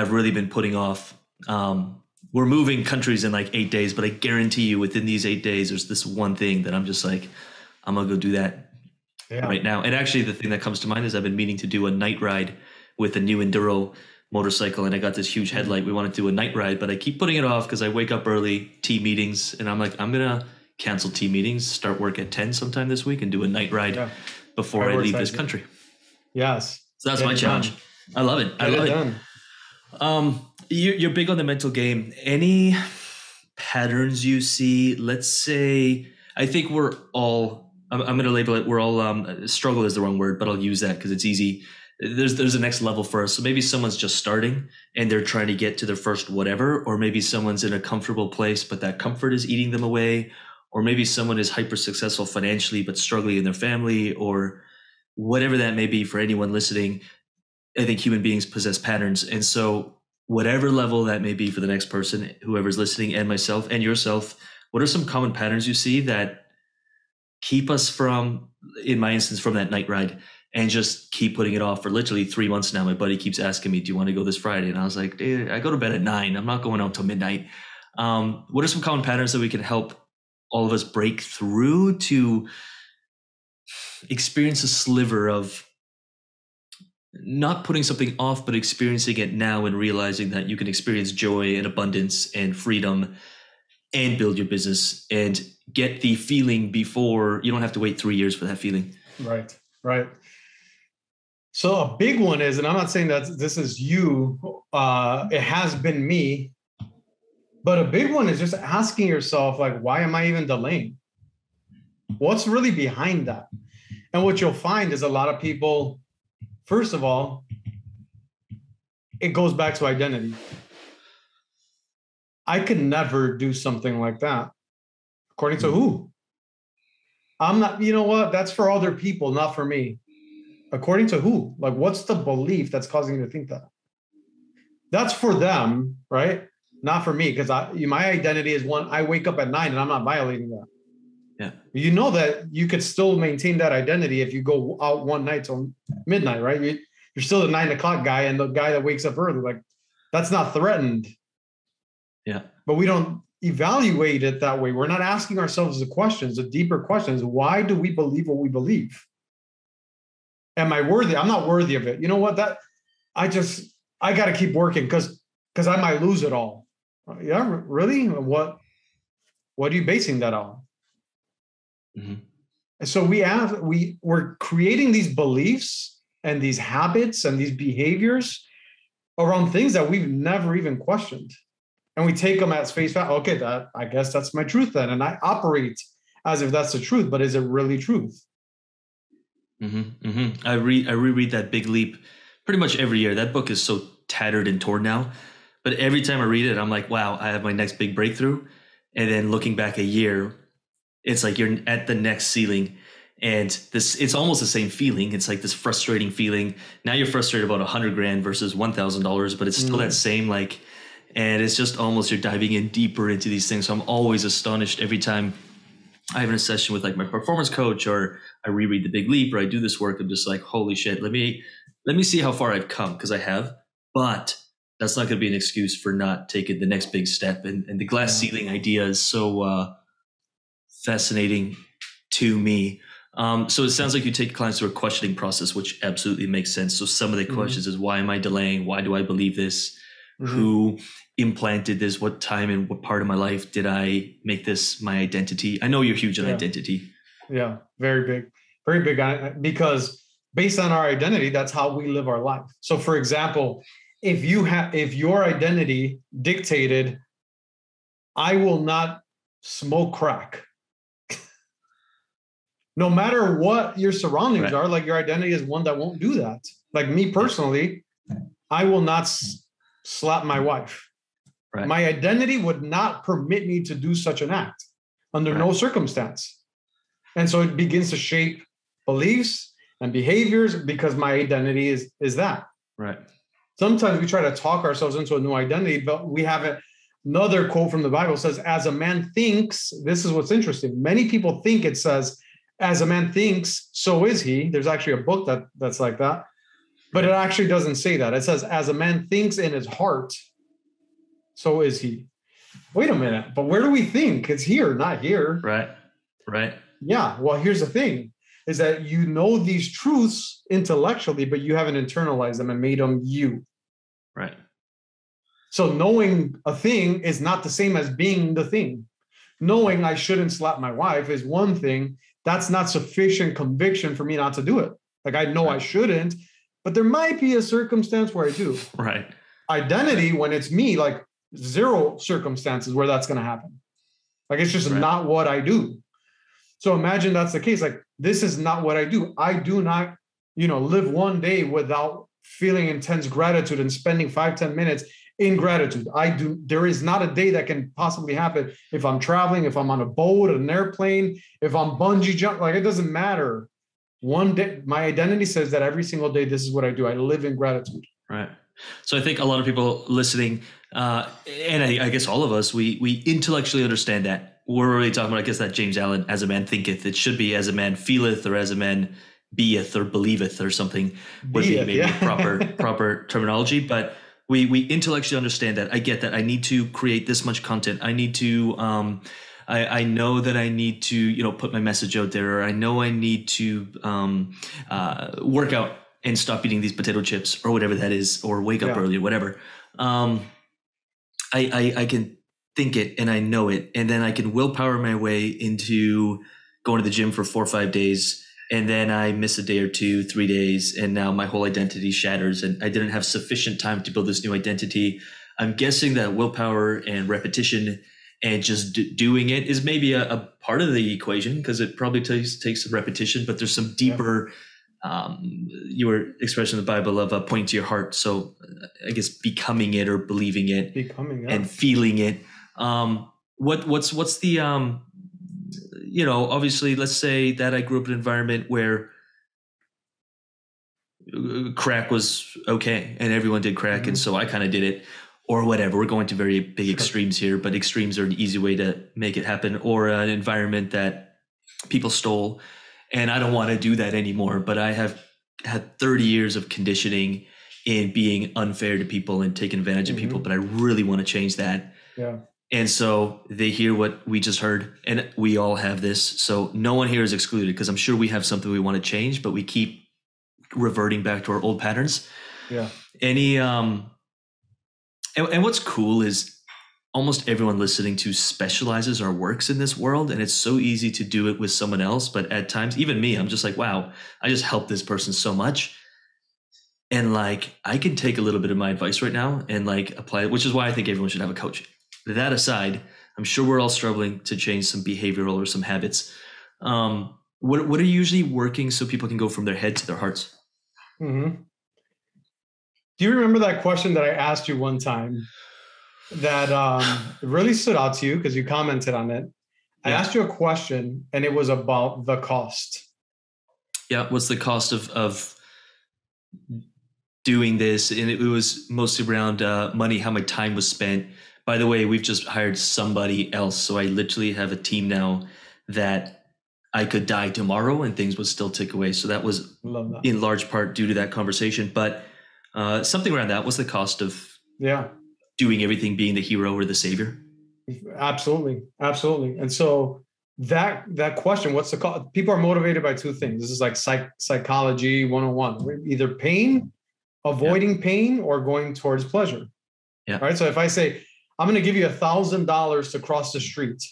I've really been putting off? Um, we're moving countries in like eight days, but I guarantee you within these eight days, there's this one thing that I'm just like, I'm to go do that yeah. right now. And actually, the thing that comes to mind is I've been meaning to do a night ride with a new enduro motorcycle, and I got this huge headlight. We want to do a night ride, but I keep putting it off because I wake up early, team meetings, and I'm like, I'm gonna cancel team meetings, start work at ten sometime this week, and do a night ride. Yeah. before I leave this country. Yes. So that's Get my challenge. done. I love it. I love it it. Um, you're, you're big on the mental game. Any patterns you see? Let's say, I think we're all. I'm, I'm going to label it. We're all. Um, struggle is the wrong word, but I'll use that because it's easy. There's there's a next level for us. So maybe someone's just starting and they're trying to get to their first whatever, or maybe someone's in a comfortable place, but that comfort is eating them away, or maybe someone is hyper successful financially but struggling in their family, or whatever that may be for anyone listening. I think human beings possess patterns. And so, whatever level that may be for the next person, whoever's listening, and myself and yourself, what are some common patterns you see that keep us from, in my instance, from that night ride and just keep putting it off for literally three months now? My buddy keeps asking me, Do you want to go this Friday? And I was like, I go to bed at nine. I'm not going out till midnight. Um, what are some common patterns that we can help all of us break through to experience a sliver of not putting something off, but experiencing it now and realizing that you can experience joy and abundance and freedom and build your business and get the feeling before you don't have to wait three years for that feeling. Right, right. So a big one is, and I'm not saying that this is you, uh, it has been me, but a big one is just asking yourself, like, why am I even delaying? What's really behind that? And what you'll find is a lot of people, first of all, it goes back to identity. I could never do something like that. According to hmm. who? I'm not, you know what? That's for other people, not for me. According to who? Like, what's the belief that's causing you to think that? That's for them, right? Not for me, because I my identity is one. I wake up at nine and I'm not violating that. Yeah. You know that you could still maintain that identity if you go out one night till midnight, right? You, you're still the nine o'clock guy and the guy that wakes up early. Like, that's not threatened. Yeah. But we don't evaluate it that way. We're not asking ourselves the questions, the deeper questions. Why do we believe what we believe? Am I worthy? I'm not worthy of it. You know what? That I just I got to keep working because because I might lose it all. Yeah, really? What what are you basing that on? Mhm. And so we have we we're creating these beliefs and these habits and these behaviors around things that we've never even questioned and we take them as face value. Okay, that I guess that's my truth then, and I operate as if that's the truth. But is it really truth? hmm hmm I read, I reread that Big Leap pretty much every year. That book is so tattered and torn now, but every time I read it, I'm like, wow, I have my next big breakthrough. And then looking back a year, it's like you're at the next ceiling, and this it's almost the same feeling. It's like this frustrating feeling. Now you're frustrated about a hundred grand versus one thousand dollars, but it's still Mhm. that same like, and it's just almost you're diving in deeper into these things. So I'm always astonished every time I have a session with like my performance coach or I reread the big leap or I do this work. I'm just like, holy shit, let me let me see how far I've come because I have. But that's not going to be an excuse for not taking the next big step. And, and the glass Yeah. ceiling idea is so uh, fascinating to me. Um, so it sounds like you take clients through a questioning process, which absolutely makes sense. So some of the Mhm. questions is why am I delaying? Why do I believe this? Mhm. who implanted this what time and what part of my life did i make this my identity i know you're huge on Yeah. identity Yeah, very big, very big on it because based on our identity, that's how we live our life. So, for example, if you have, if your identity dictated, I will not smoke crack. No matter what your surroundings Right. are, like your identity is one that won't do that. Like me personally, I will not s- slap my wife. Right. My identity would not permit me to do such an act under no circumstance. And so it begins to shape beliefs and behaviors because my identity is is that. right Sometimes we try to talk ourselves into a new identity, but we have it. Another quote from the Bible says, "As a man thinks." This is what's interesting. Many people think it says, "As a man thinks, so is he." There's actually a book that that's like that, but it actually doesn't say that. It says, "As a man thinks in his heart, so is he." Wait a minute, but where do we think? It's here, not here. right right Yeah. Well, here's the thing is that you know these truths intellectually, but you haven't internalized them and made them you. right So knowing a thing is not the same as being the thing. Knowing I shouldn't slap my wife is one thing. That's not sufficient conviction for me not to do it. Like I know right. I shouldn't, but there might be a circumstance where I do. Right. Identity, when it's me, like zero circumstances where that's going to happen. Like it's just right. not what I do. So imagine that's the case. Like this is not what I do. I do not, you know, live one day without feeling intense gratitude and spending five ten minutes in gratitude. I do, there is not a day that can possibly happen if I'm traveling, if I'm on a boat, an airplane, if I'm bungee jump, like it doesn't matter. One day, my identity says that every single day, this is what I do. I live in gratitude. Right. So I think a lot of people listening, uh, and I, I guess all of us, we we intellectually understand that. We're really talking about, I guess, that James Allen, as a man thinketh. It should be as a man feeleth, or as a man beeth, or believeth, or something would be maybe yeah. proper proper terminology. But we we intellectually understand that. I get that. I need to create this much content. I need to. Um, I, I know that I need to, you know, put my message out there. Or I know I need to um, uh, work out and stop eating these potato chips or whatever that is, or wake up yeah. early or whatever. Um, I, I I can think it and I know it, and then I can willpower my way into going to the gym for four or five days and then I miss a day or two, three days, and now my whole identity shatters, and I didn't have sufficient time to build this new identity. I'm guessing that willpower and repetition and just d- doing it is maybe a, a, part of the equation because it probably takes takes some repetition, but there's some deeper. Yeah. Um, you were expressing the Bible of a point to your heart, so uh, I guess becoming it or believing it, becoming and feeling it. Um, what what's what's the um, you know, obviously, let's say that I grew up in an environment where uh, crack was okay and everyone did crack, mm-hmm. and so I kind of did it, or whatever. We're going to very big sure. extremes here, but extremes are an easy way to make it happen, or an environment that people stole. And I don't want to do that anymore, but I have had 30 years of conditioning in being unfair to people and taking advantage mm-hmm. of people, mm-hmm. but I really want to change that. Yeah. And so they hear what we just heard, and we all have this. So no one here is excluded because I'm sure we have something we want to change, but we keep reverting back to our old patterns. Yeah. Any um and, and what's cool is almost everyone listening to specializes or works in this world and it's so easy to do it with someone else but at times even me i'm just like wow i just helped this person so much and like i can take a little bit of my advice right now and like apply it which is why i think everyone should have a coach that aside, I'm sure we're all struggling to change some behavioral or some habits. Um, what what are you usually working so people can go from their head to their hearts? Mm-hmm. Do you remember that question that I asked you one time that um, really stood out to you because you commented on it? I asked you a question and it was about the cost. Yeah, what's the cost of of doing this? And it, was mostly around uh, money, how much time was spent, by the way, we've just hired somebody else. So I literally have a team now that I could die tomorrow and things would still tick away. So that was that. in large part due to that conversation. But uh, something around that was the cost of yeah doing everything, being the hero or the savior. Absolutely, absolutely. And so that that question, what's the cost? People are motivated by two things. This is like psych, psychology 101. Either pain, avoiding yeah. pain, or going towards pleasure. Yeah. Right. So if I say, I'm going to give you a thousand dollars to cross the street.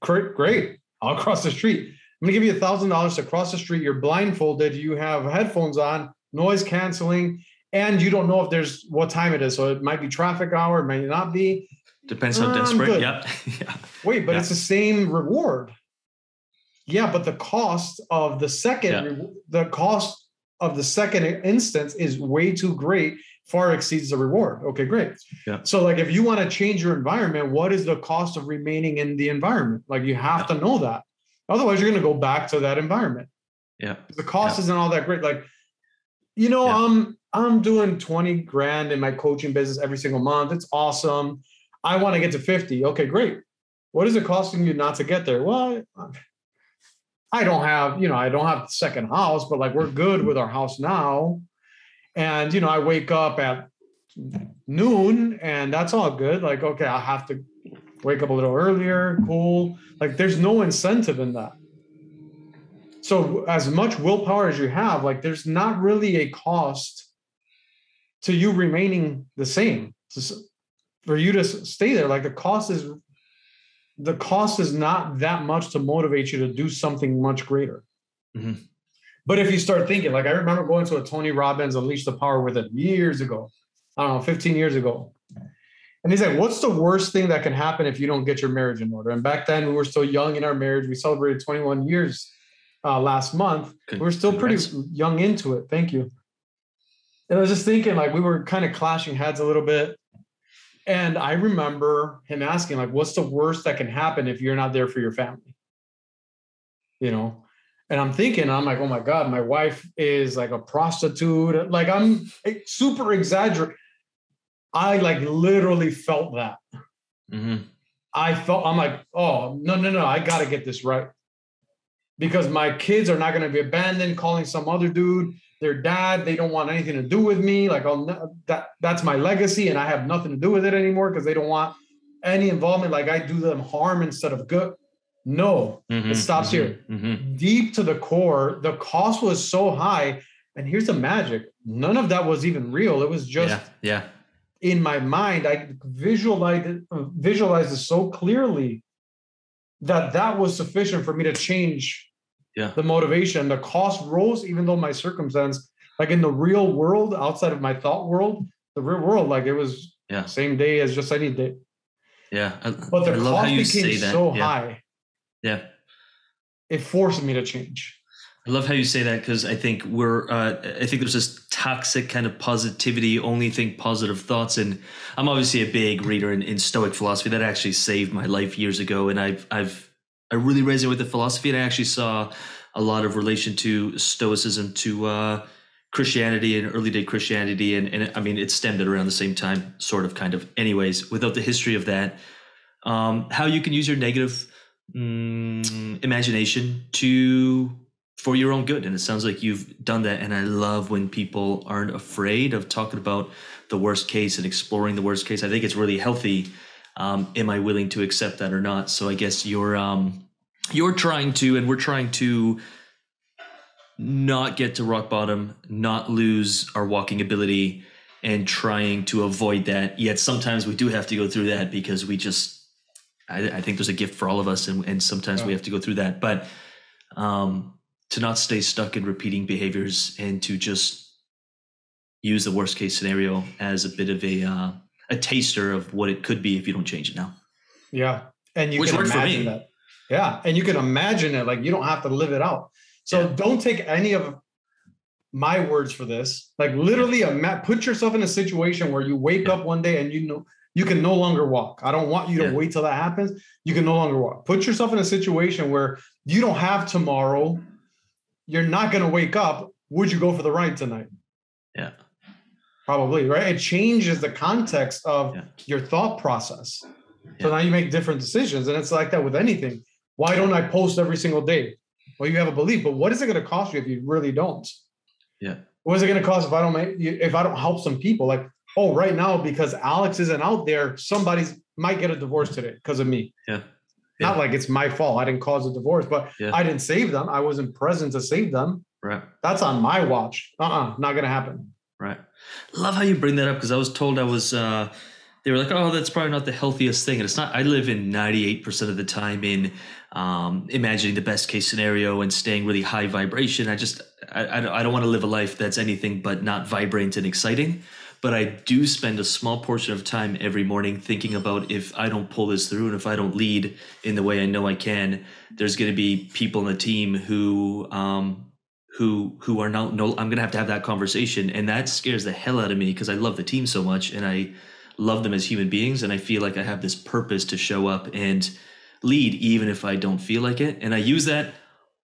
Great, I'll cross the street. I'm going to give you a thousand dollars to cross the street. You're blindfolded. You have headphones on, noise canceling, and you don't know if there's what time it is. So it might be traffic hour, it might not be. Depends how desperate. Um, yeah. yeah. Wait, but yeah. it's the same reward. Yeah, but the cost of the second, yeah. the cost of the second instance is way too great far exceeds the reward. Okay, great. Yeah. So like if you want to change your environment, what is the cost of remaining in the environment? Like you have yeah. to know that. Otherwise, you're going to go back to that environment. Yeah. The cost yeah. isn't all that great. Like, you know, yeah. I'm I'm doing 20 grand in my coaching business every single month. It's awesome. I want to get to 50. Okay, great. What is it costing you not to get there? Well, I don't have, you know, I don't have the second house, but like we're good with our house now. And, you know, I wake up at noon and that's all good. Like, okay, I have to wake up a little earlier, cool. Like, there's no incentive in that. So, as much willpower as you have, like, there's not really a cost to you remaining the same. For you to stay there, like, the cost is the cost is not that much to motivate you to do something much greater. Mm-hmm. But if you start thinking, like I remember going to a Tony Robbins Unleash the Power Within years ago, I don't know, 15 years ago. And he's like, what's the worst thing that can happen if you don't get your marriage in order? And back then we were still young in our marriage. We celebrated 21 years uh, last month. We were still pretty young into it. Thank you. And I was just thinking, like, we were kind of clashing heads a little bit. And I remember him asking, like, what's the worst that can happen if you're not there for your family? You know, and I'm thinking, I'm like, oh my God, my wife is like a prostitute. Like I'm super exaggerating. I like literally felt that. Mm-hmm. I felt, I'm like, oh, no, no, no, I got to get this right. Because my kids are not going to be abandoned, calling some other dude their dad. They don't want anything to do with me. Like, I'll, that, that's my legacy, and I have nothing to do with it anymore because they don't want any involvement. Like, I do them harm instead of good. No, mm-hmm, it stops mm-hmm, here. Mm-hmm. Deep to the core, the cost was so high. And here's the magic none of that was even real. It was just yeah, yeah. in my mind. I visualized it, visualized it so clearly that that was sufficient for me to change yeah. the motivation. The cost rose, even though my circumstance, like in the real world, outside of my thought world, the real world, like it was yeah. same day as just any day. Yeah. I, but the I cost became so yeah. high yeah. It forced me to change. I love how you say that because I think we're, uh, I think there's this toxic kind of positivity, only think positive thoughts. And I'm obviously a big reader in, in Stoic philosophy that actually saved my life years ago. And I've, I've, I really resonate with the philosophy. And I actually saw a lot of relation to Stoicism to uh, Christianity and early day Christianity. And, and I mean, it stemmed at around the same time, sort of, kind of. Anyways, without the history of that, um, how you can use your negative mm, imagination to for your own good. And it sounds like you've done that. And i love when people aren't afraid of talking about the worst case and exploring the worst case. I think it's really healthy. Um, am i willing to accept that or not? So i guess you're um, you're trying to and we're trying to not get to rock bottom not lose our walking ability and trying to avoid that. Yet sometimes we do have to go through that because we just I, I, think there's a gift for all of us, and, and sometimes yeah. we have to go through that. But um, to not stay stuck in repeating behaviors and to just use the worst case scenario as a bit of a uh, a taster of what it could be if you don't change it now. Yeah, and you Which can imagine that. Yeah, and you can imagine it. Like you don't have to live it out. So yeah. don't take any of my words for this. Like literally, ima- put yourself in a situation where you wake yeah. up one day and you know you can no longer walk. I don't want you to wait till that happens. You can no longer walk. Put yourself in a situation where you don't have tomorrow. You're not going to wake up. Would you go for the ride tonight? Yeah. Probably, right? It changes the context of yeah. your thought process. So now you make different decisions. And it's like that with anything. Why don't I post every single day? Well, you have a belief, but what is it going to cost you if you really don't? Yeah. What is it going to cost if I don't make if I don't help some people? Like oh, right now because Alex isn't out there, somebody's might get a divorce today because of me. Yeah. yeah. Not like it's my fault. I didn't cause a divorce, but yeah. I didn't save them. I wasn't present to save them. Right. That's on my watch. Uh-uh, not gonna happen. Right. Love how you bring that up because I was told I was uh they were like, oh, that's probably not the healthiest thing. And it's not, I live in 98% of the time in um, imagining the best case scenario and staying really high vibration. I just, I, I don't want to live a life that's anything but not vibrant and exciting but I do spend a small portion of time every morning thinking about if I don't pull this through and if I don't lead in the way I know I can, there's going to be people in the team who um, who who are not no I'm going to have to have that conversation. And that scares the hell out of me because I love the team so much and I love them as human beings and I feel like I have this purpose to show up and lead even if I don't feel like it. And I use that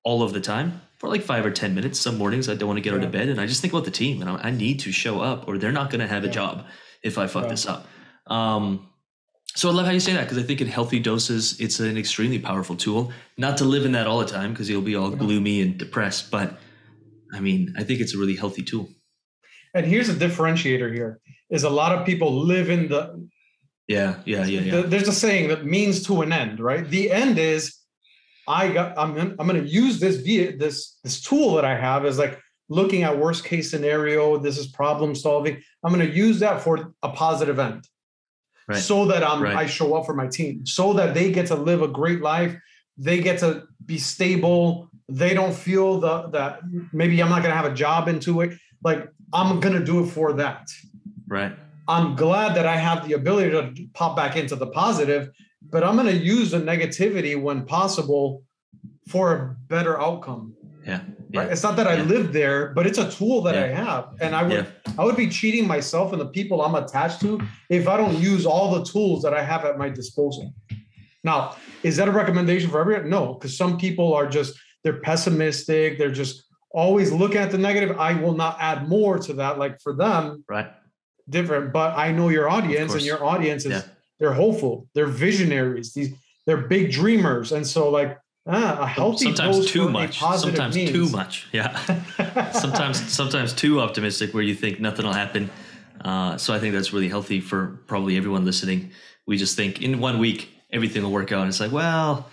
all of the time for like five or 10 minutes. Some mornings I don't want to get yeah. out of bed and I just think about the team and I, I need to show up or they're not going to have a job if I fuck yeah. this up. Um, so I love how you say that because I think in healthy doses, it's an extremely powerful tool. Not to live in that all the time because you'll be all gloomy and depressed, but I mean, I think it's a really healthy tool. And here's a differentiator here is a lot of people live in the yeah, yeah, yeah, yeah. There's a saying that means to an end, right? The end is I got I'm I'm going to use this via this this tool that I have is like looking at worst case scenario. This is problem solving. I'm going to use that for a positive end. right. so that I'm right. I show up for my team, so that they get to live a great life, they get to be stable, they don't feel the that maybe I'm not gonna have a job into it. Like I'm gonna do it for that. Right. I'm glad that I have the ability to pop back into the positive, but I'm gonna use the negativity when possible for a better outcome. Yeah. Right. It's not that I live there, but it's a tool that yeah. I have. And I would. I would be cheating myself and the people I'm attached to if I don't use all the tools that I have at my disposal. Now, is that a recommendation for everyone? No, because some people are just they're pessimistic, they're just always looking at the negative. I will not add more to that. Like for them, right. Different. But I know your audience, and your audience is yeah. They're hopeful, they're visionaries, these they're big dreamers. And so like Ah, a healthy sometimes too much. Sometimes means. too much. Yeah. sometimes sometimes too optimistic where you think nothing will happen. Uh, so I think that's really healthy for probably everyone listening. We just think in one week everything will work out. And it's like, well,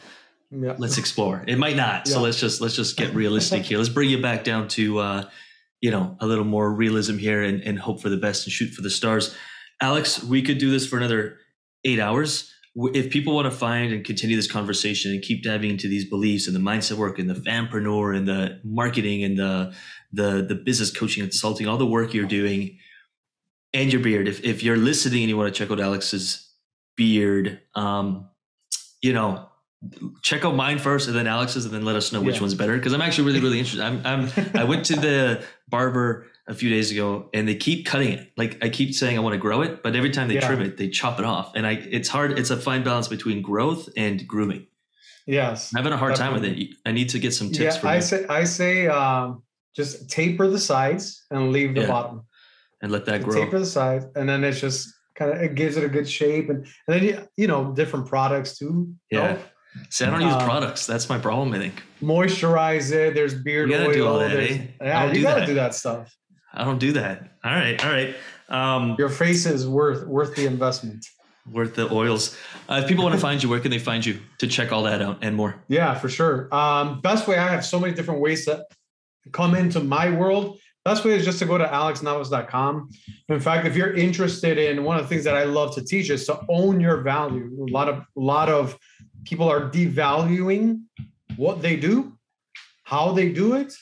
yeah. let's explore. It might not. Yeah. So let's just let's just get realistic here. Let's bring you back down to uh, you know a little more realism here and, and hope for the best and shoot for the stars. Alex, we could do this for another eight hours if people want to find and continue this conversation and keep diving into these beliefs and the mindset work and the fampreneur and the marketing and the the the business coaching and consulting, all the work you're doing, and your beard. If if you're listening and you want to check out Alex's beard, um, you know, check out mine first and then Alex's, and then let us know which yeah. one's better. Because I'm actually really really interested. I'm I'm I went to the barber a few days ago and they keep cutting it. Like I keep saying I want to grow it, but every time they yeah. trim it, they chop it off. And I it's hard, it's a fine balance between growth and grooming. Yes. I'm having a hard definitely. time with it. I need to get some tips. Yeah, I say I say um, just taper the sides and leave the yeah. bottom. And let that grow. Taper the sides and then it's just kind of it gives it a good shape and, and then you you know different products too. Yeah. Know? See, I don't use um, products. That's my problem, I think. Moisturize it. There's beard oil. Do all that, eh? Yeah, you gotta that. do that stuff. I don't do that. All right, all right. Um, Your face is worth worth the investment. Worth the oils. Uh, if people want to find you, where can they find you to check all that out and more? Yeah, for sure. Um, best way I have so many different ways to come into my world. Best way is just to go to alexnavas.com. In fact, if you're interested in one of the things that I love to teach is to own your value. A lot of a lot of people are devaluing what they do, how they do it,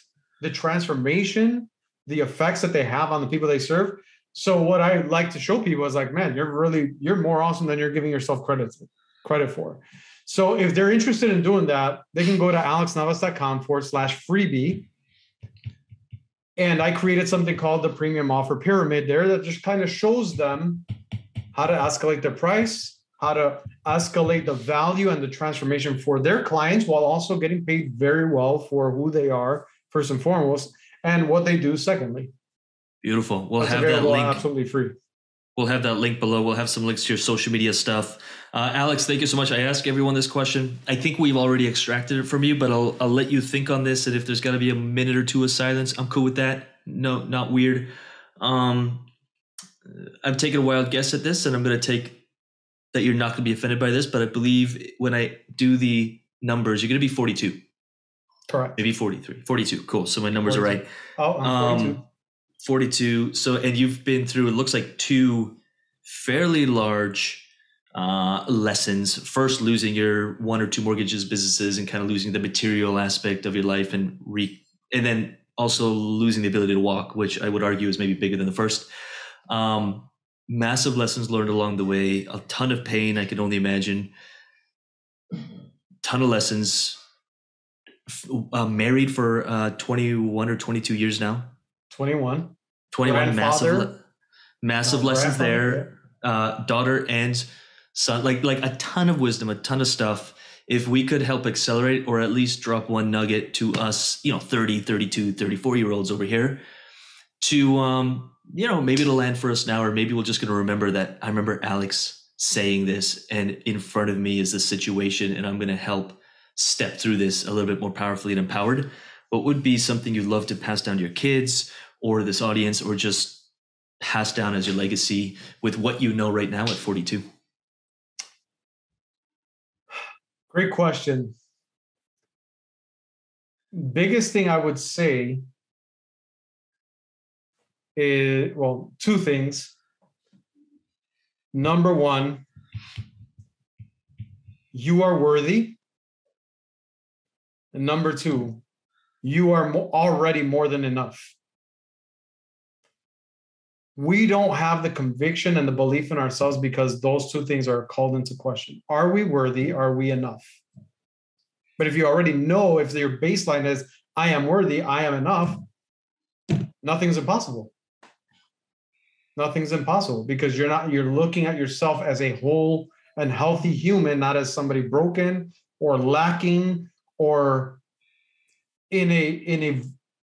the transformation, the effects that they have on the people they serve. So what I like to show people is like, man, you're really you're more awesome than you're giving yourself credit credit for. So if they're interested in doing that, they can go to alexnavas.com forward slash freebie. And I created something called the premium offer pyramid there that just kind of shows them how to escalate their price, how to escalate the value and the transformation for their clients while also getting paid very well for who they are, first and foremost and what they do secondly. Beautiful. We'll That's have that link. Absolutely free. We'll have that link below. We'll have some links to your social media stuff. Uh, Alex, thank you so much. I ask everyone this question. I think we've already extracted it from you, but I'll, I'll let you think on this. And if there's got to be a minute or two of silence, I'm cool with that. No, not weird. Um, I'm taking a wild guess at this, and I'm going to take that you're not going to be offended by this, but I believe when I do the numbers, you're going to be 42. Correct. Maybe 43, 42. Cool. So my numbers 42. are right. Oh, I'm 42. Um, 42. So, and you've been through, it looks like two fairly large uh, lessons. First, losing your one or two mortgages, businesses, and kind of losing the material aspect of your life, and re, and then also losing the ability to walk, which I would argue is maybe bigger than the first. Um, massive lessons learned along the way, a ton of pain, I can only imagine. Ton of lessons, uh, married for uh, 21 or 22 years now. 21. 21 massive massive lessons there. Uh, daughter and son like like a ton of wisdom, a ton of stuff. If we could help accelerate or at least drop one nugget to us, you know, 30, 32, 34 year olds over here to um, you know, maybe it'll land for us now or maybe we're just going to remember that I remember Alex saying this and in front of me is the situation and I'm going to help step through this a little bit more powerfully and empowered, what would be something you'd love to pass down to your kids or this audience or just pass down as your legacy with what you know right now at 42? Great question. Biggest thing I would say is well, two things. Number one, you are worthy. And number two, you are already more than enough. We don't have the conviction and the belief in ourselves because those two things are called into question. Are we worthy? Are we enough? But if you already know, if your baseline is, I am worthy, I am enough, nothing's impossible. Nothing's impossible because you're not, you're looking at yourself as a whole and healthy human, not as somebody broken or lacking or in a in a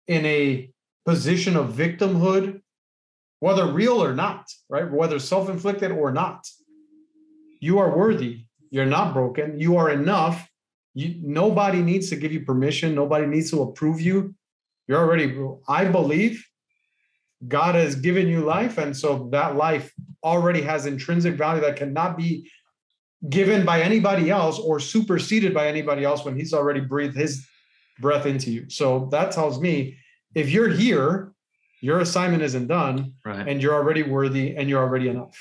in a position of victimhood whether real or not right? Whether self-inflicted or not. You are worthy. You're not broken. You are enough. You nobody needs to give you permission. Nobody needs to approve you. You're already i believe god has given you life. And so that life already has intrinsic value that cannot be given by anybody else or superseded by anybody else when he's already breathed his breath into you. So that tells me if you're here, your assignment isn't done Right. and you're already worthy and you're already enough.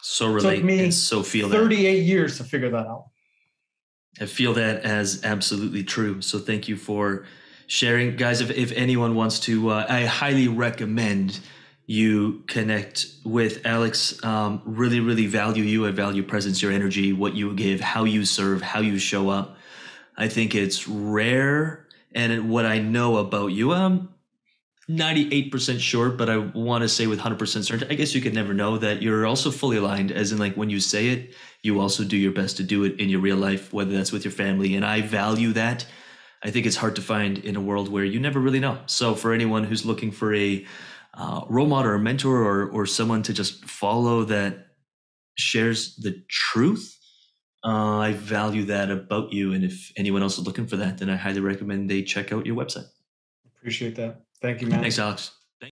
so relate me so feel that. 38 years to figure that out. I feel that as absolutely true. So thank you for sharing, guys. If if anyone wants to, uh, I highly recommend you connect with Alex. Um, really, really value you. I value presence, your energy, what you give, how you serve, how you show up. I think it's rare, and what I know about you, I'm 98% sure, but I want to say with 100% certainty. I guess you could never know that you're also fully aligned, as in like when you say it, you also do your best to do it in your real life, whether that's with your family. And I value that. I think it's hard to find in a world where you never really know. So for anyone who's looking for a uh, role model or mentor or or someone to just follow that shares the truth, uh, I value that about you. And if anyone else is looking for that, then I highly recommend they check out your website. Appreciate that. Thank you, man. Thanks, Alex.